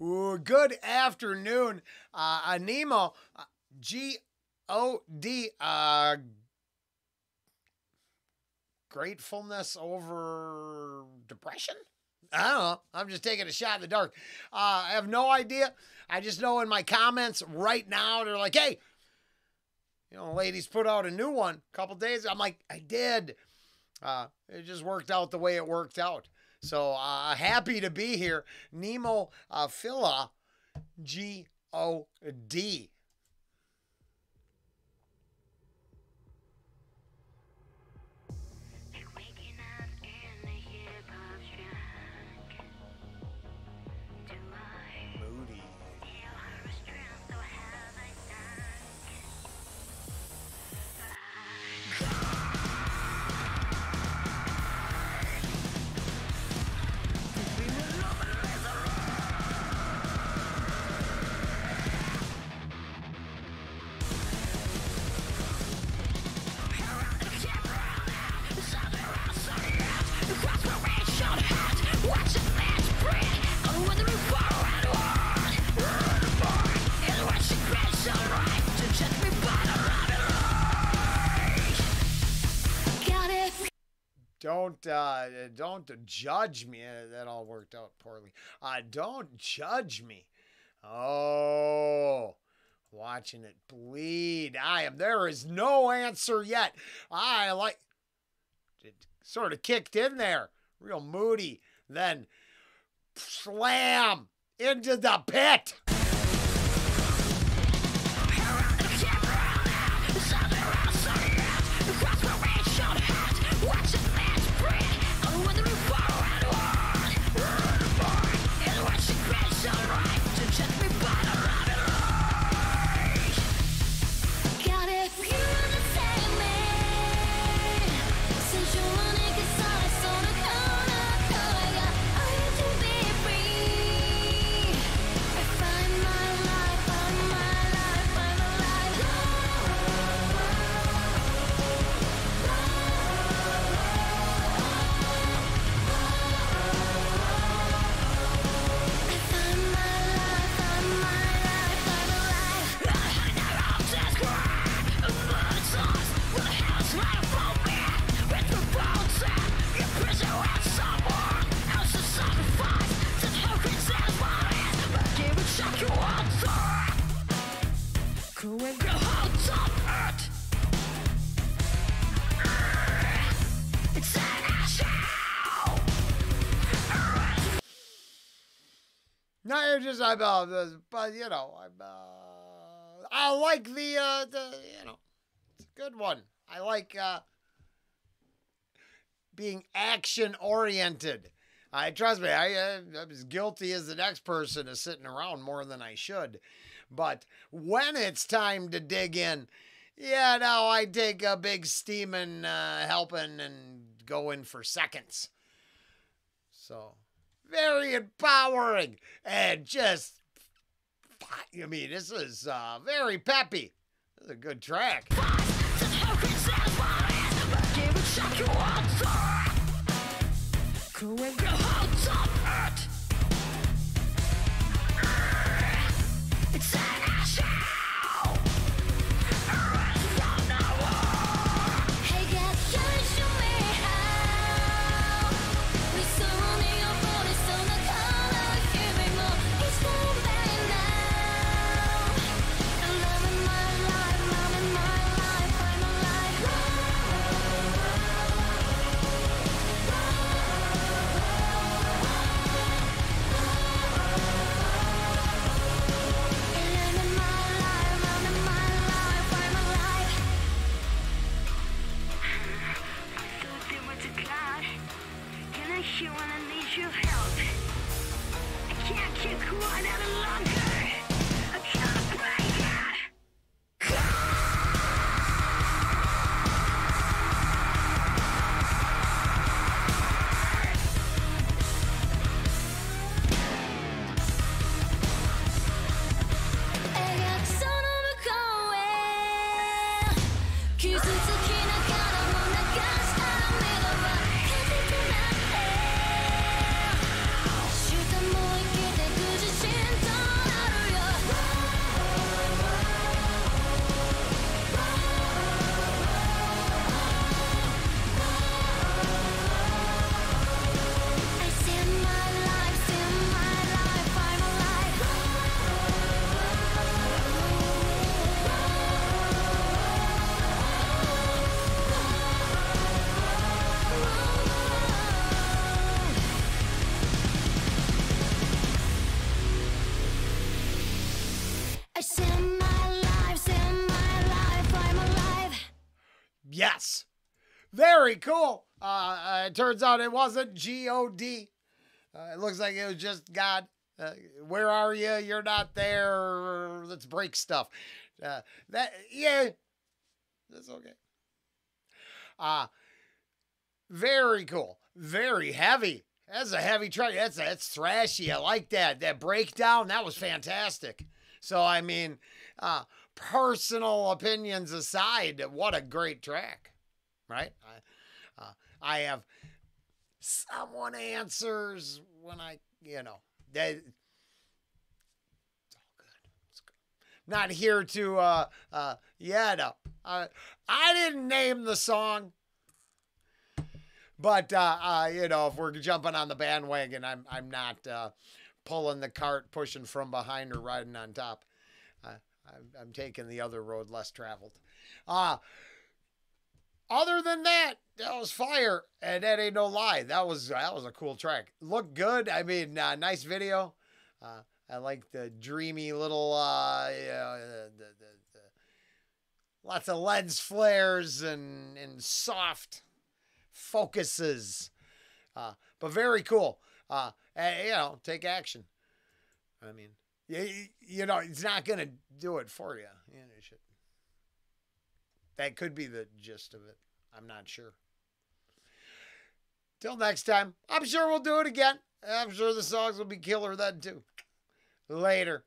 Ooh, good afternoon, uh, uh, G O D. Uh, gratefulness over depression. I don't know. I'm just taking a shot in the dark. Uh, I have no idea. I just know in my comments right now they're like, "Hey, you know, ladies put out a new one a couple days." I'm like, "I did." Uh, it just worked out the way it worked out. So uh, happy to be here. Nemo uh, Phila, G O D. Don't uh, don't judge me. Uh, That all worked out poorly. Uh, don't judge me. Oh, watching it bleed. I am. There is no answer yet. I like. It sort of kicked in there, real moody. Then slam into the pit. No, it's just I'm, uh, but you know, I'm, uh, I like the, uh, the, you know, it's a good one. I like uh, being action oriented. I trust me. I, uh, I'm as guilty as the next person is sitting around more than I should. But when it's time to dig in, yeah, no, I take a big steaming uh, helping and go in for seconds. So very empowering and just I mean this is uh, very peppy. This is a good track. you Yes. Very cool. Uh, uh, it turns out it wasn't G O D. Uh, it looks like it was just God. Uh, where are you? You're not there. Let's break stuff. Uh, that yeah, that's okay. Uh very cool. Very heavy. That's a heavy track. That's that's thrashy. I like that. That breakdown. That was fantastic. So I mean, uh, personal opinions aside, what a great track, right? I, uh, I have someone answers when I, you know, they. Not here to, uh, uh, yeah, no, uh, I didn't name the song. But uh, uh, you know, if we're jumping on the bandwagon, I'm I'm not uh, pulling the cart, pushing from behind, or riding on top. Uh, I'm, I'm taking the other road, less traveled. Uh, other than that, that was fire, and that ain't no lie. That was that was a cool track. Looked good. I mean, uh, nice video. Uh, I like the dreamy little, uh, you know, the, the, the, the, lots of lens flares and and soft focuses. Uh, but very cool. Uh, and, you know, take action. I mean, you, you know, it's not going to do it for you. you know. That could be the gist of it. I'm not sure. Till next time, I'm sure we'll do it again. I'm sure the songs will be killer then too. Later.